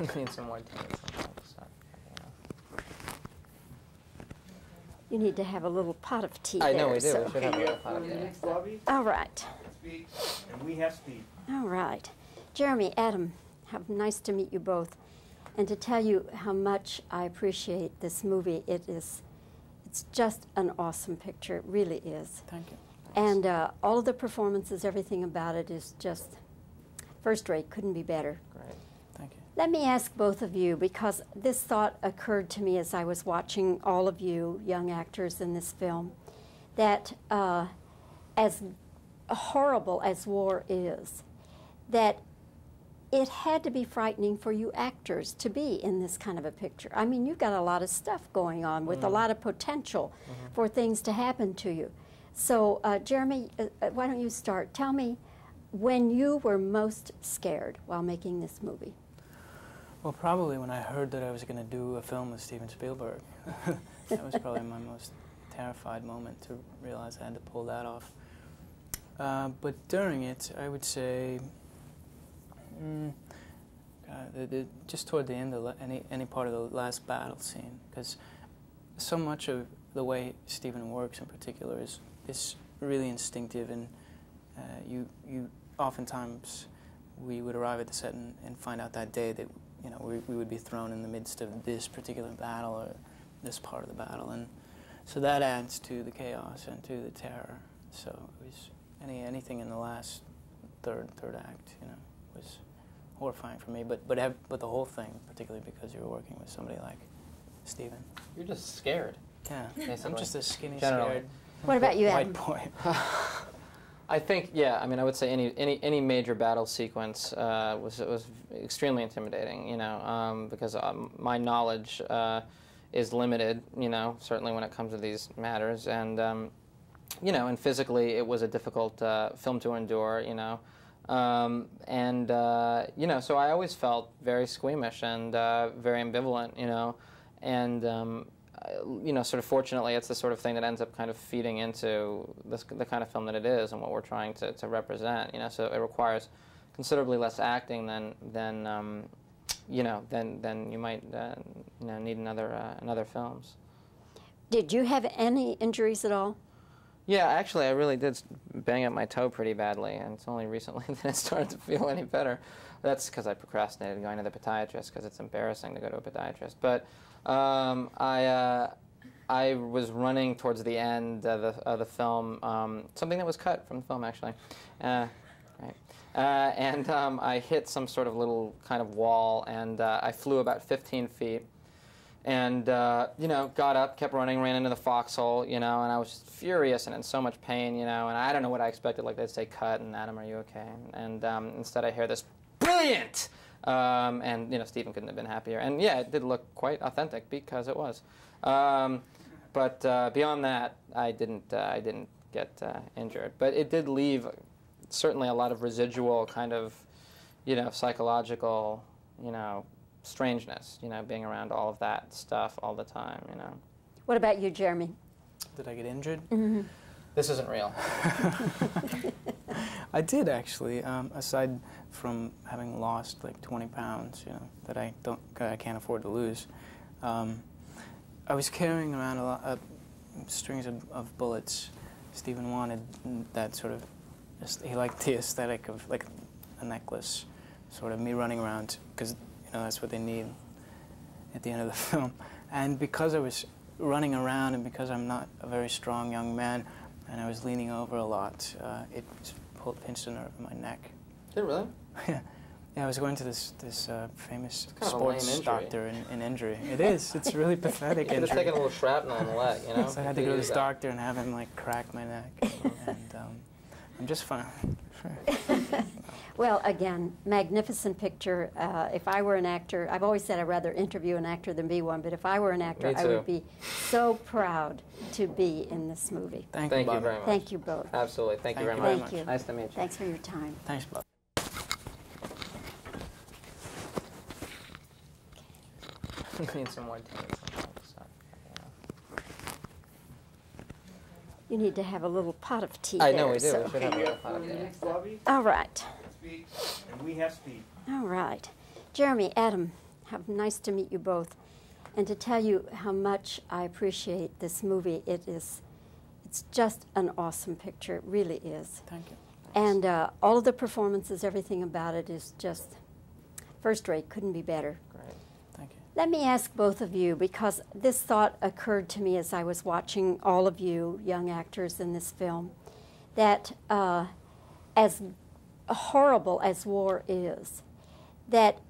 need some more tea. Yeah. You need to have a little pot of tea I there. know we do. so- We should have a little pot of tea. All right. And we have speed. All right. Jeremy, Adam, how nice to meet you both. And to tell you how much I appreciate this movie. It is, it's just an awesome picture. It really is. Thank you. And uh, all of the performances, everything about it is just first rate, couldn't be better. Great. Thank you. Let me ask both of you, because this thought occurred to me as I was watching all of you young actors in this film, that uh, as horrible as war is, that it had to be frightening for you actors to be in this kind of a picture. I mean, you've got a lot of stuff going on with a lot of potential for things to happen to you. So, uh, Jeremy, uh, uh, why don't you start? Tell me when you were most scared while making this movie. Well, probably when I heard that I was going to do a film with Steven Spielberg. that was probably my most terrified moment to realize I had to pull that off. Uh, but during it, I would say, mm, uh, the, the, just toward the end of any, any part of the last battle scene, because so much of the way Steven works in particular is, is really instinctive, and uh, you, you oftentimes we would arrive at the set and, and find out that day that you know we, we would be thrown in the midst of this particular battle or this part of the battle, and so that adds to the chaos and to the terror. So it was any anything in the last third third act, you know, was horrifying for me. But but ev- but the whole thing, particularly because you were working with somebody like Steven. You're just scared. Yeah, I'm just a skinny, Generally. scared What about you, white boy. I think, yeah. I mean, I would say any any, any major battle sequence uh, was was extremely intimidating. You know, um, because um, my knowledge uh, is limited. You know, certainly when it comes to these matters, and um, you know, and physically it was a difficult uh, film to endure. You know. Um, and uh, you know, so I always felt very squeamish and uh, very ambivalent, you know, and um, you know, sort of fortunately, it's the sort of thing that ends up kind of feeding into this, the kind of film that it is and what we're trying to, to represent. You know, so it requires considerably less acting than than um, you know than than you might uh, you know need in other uh, in other films. Did you have any injuries at all? Yeah, actually, I really did bang up my toe pretty badly, and it's only recently that it started to feel any better. That's because I procrastinated going to the podiatrist because it's embarrassing to go to a podiatrist. But um, I, uh, I was running towards the end of the, of the film, um, something that was cut from the film actually, uh, right. Uh, and um, I hit some sort of little kind of wall, and uh, I flew about 15 feet. And uh, you know got up kept running ran into the foxhole you know and i was furious and in so much pain you know and i don't know what i expected like they'd say cut and adam are you okay? And um, instead i hear this brilliant um, and you know steven couldn't have been happier and yeah it did look quite authentic because it was um, but uh, beyond that i didn't uh, i didn't get uh, injured but it did leave certainly a lot of residual kind of you know psychological you know strangeness, you know, being around all of that stuff all the time, you know. What about you, Jeremy? Did I get injured? Mm-hmm. This isn't real. I did actually. Um, aside from having lost like 20 pounds, you know, that I don't, I can't afford to lose. Um, I was carrying around a lot of strings of, of bullets. Steven wanted that sort of. He liked the aesthetic of like a necklace, sort of me running around because you know that's what they need at the end of the film. And because I was running around and because I'm not a very strong young man, and I was leaning over a lot, uh, it pulled, pinched a nerve in my neck. Did it really? yeah, yeah. I was going to this this uh, famous kind of a lame sports doctor in, in injury. It is. It's really pathetic You could have taken a little shrapnel in the leg, you know? so I had to go to this doctor and have him like crack my neck, and um, I'm just fine. Well, again, magnificent picture. Uh, if I were an actor, I've always said I'd rather interview an actor than be one, but if I were an actor, I would be so proud to be in this movie. Thank, Thank you, you very much. Thank you both. Absolutely. Thank, you very much. Thank you. Nice to meet you. Thanks for your time. Thanks, Bob. need some more tea. So, yeah. You need to have a little pot of tea I there. know we do. so- We should have a little pot of tea. All right. speed, and we have speed. All right. Jeremy, Adam, How nice to meet you both, and to tell you how much I appreciate this movie. It is, it's just an awesome picture. It really is. Thank you. And uh, all of the performances, everything about it is just first rate. Couldn't be better. Great. Thank you. Let me ask both of you because this thought occurred to me as I was watching all of you young actors in this film that uh, as horrible as war is, that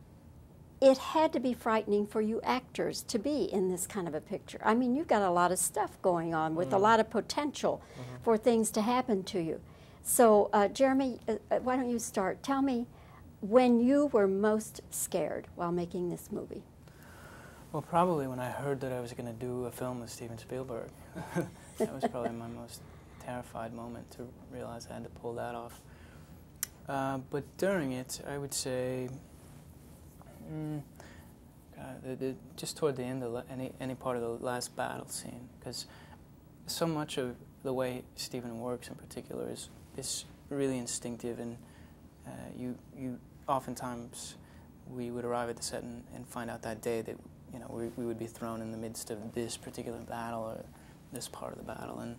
it had to be frightening for you actors to be in this kind of a picture. I mean, you've got a lot of stuff going on with a lot of potential for things to happen to you. So, uh, Jeremy, uh, uh, why don't you start? Tell me when you were most scared while making this movie. Well, probably when I heard that I was going to do a film with Steven Spielberg. that was probably my most terrified moment to realize I had to pull that off. Uh, but during it, I would say, mm, uh, the, the, just toward the end of any any part of the last battle scene, because so much of the way Steven works, in particular, is is really instinctive, and uh, you you oftentimes we would arrive at the set and, and find out that day that you know we, we would be thrown in the midst of this particular battle or this part of the battle, and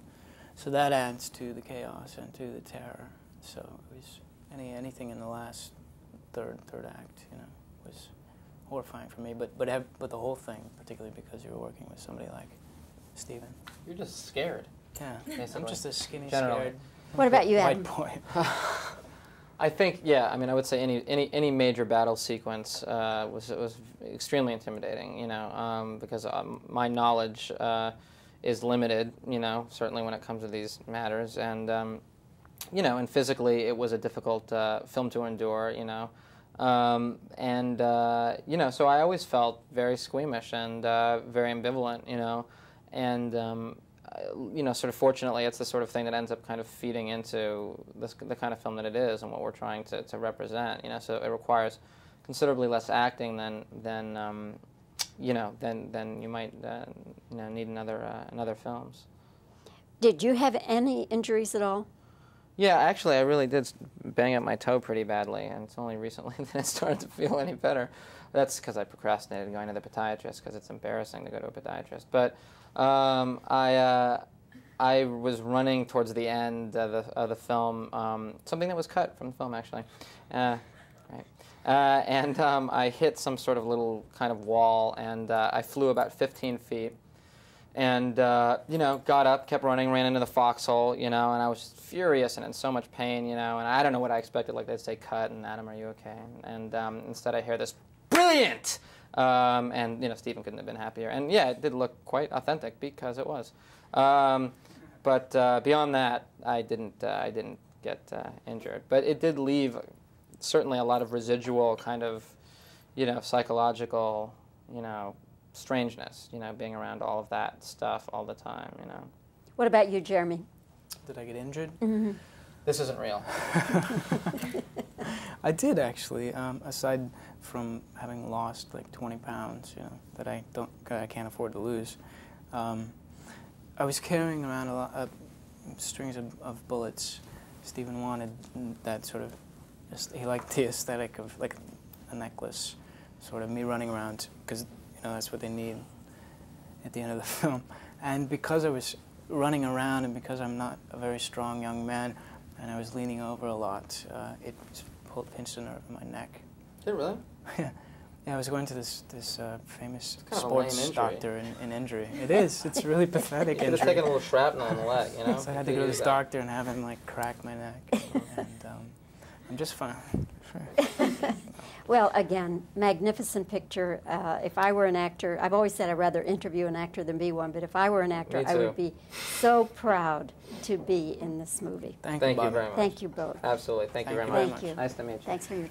so that adds to the chaos and to the terror. So it was any anything in the last third third act, you know, was horrifying for me. But but have, but the whole thing, particularly because you were working with somebody like Steven. You're just scared. Yeah, I'm just a skinny, Generally. scared What about you, white boy. I think, yeah. I mean, I would say any any, any major battle sequence uh, was was extremely intimidating. You know, um, because um, my knowledge uh, is limited. You know, certainly when it comes to these matters, and um, you know, and physically it was a difficult uh, film to endure. You know, um, and uh, you know, so I always felt very squeamish and uh, very ambivalent. You know, and um, you know, sort of fortunately, it's the sort of thing that ends up kind of feeding into this, the kind of film that it is and what we're trying to, to represent. You know, so it requires considerably less acting than than um, you know than than you might uh, you know need in other uh, in other films. Did you have any injuries at all? Yeah, actually, I really did bang up my toe pretty badly, and it's only recently that it started to feel any better. That's because I procrastinated going to the podiatrist because it's embarrassing to go to a podiatrist. But um, I uh, I was running towards the end of the, of the film, um, something that was cut from the film actually, uh, right. Uh, and um, I hit some sort of little kind of wall, and uh, I flew about 15 feet and uh, you know got up kept running ran into the foxhole you know and i was furious and in so much pain you know and i don't know what i expected like they'd say cut and adam are you okay? And um, instead i hear this brilliant! Um, and you know steven couldn't have been happier. And yeah it did look quite authentic because it was. Um, but uh, beyond that i didn't uh, i didn't get uh, injured. But it did leave certainly a lot of residual kind of you know psychological you know strangeness, you know, being around all of that stuff all the time, you know. What about you, Jeremy? Did I get injured? This isn't real. I did actually. Um, aside from having lost like 20 pounds, you know, that I don't, I can't afford to lose. Um, I was carrying around a lot of strings of, of bullets. Steven wanted that sort of. He liked the aesthetic of like a necklace, sort of me running around because you know that's what they need at the end of the film. And because I was running around and because I'm not a very strong young man, and I was leaning over a lot, uh, it pulled, pinched a nerve in my neck. Did it really? yeah, Yeah, I was going to this this uh, famous kind of a lame sports doctor in, in injury. It is. It's really pathetic You could have taken a little shrapnel in the leg, you know. so I had to go to this doctor and have him like crack my neck, and um, I'm just fine. Well, again, magnificent picture. Uh, if I were an actor, I've always said I'd rather interview an actor than be one, but if I were an actor, I would be so proud to be in this movie. Thank, Thank you, you very much. Thank you both. Absolutely. Thank, you very you much. very much. Nice to meet you. Thanks for your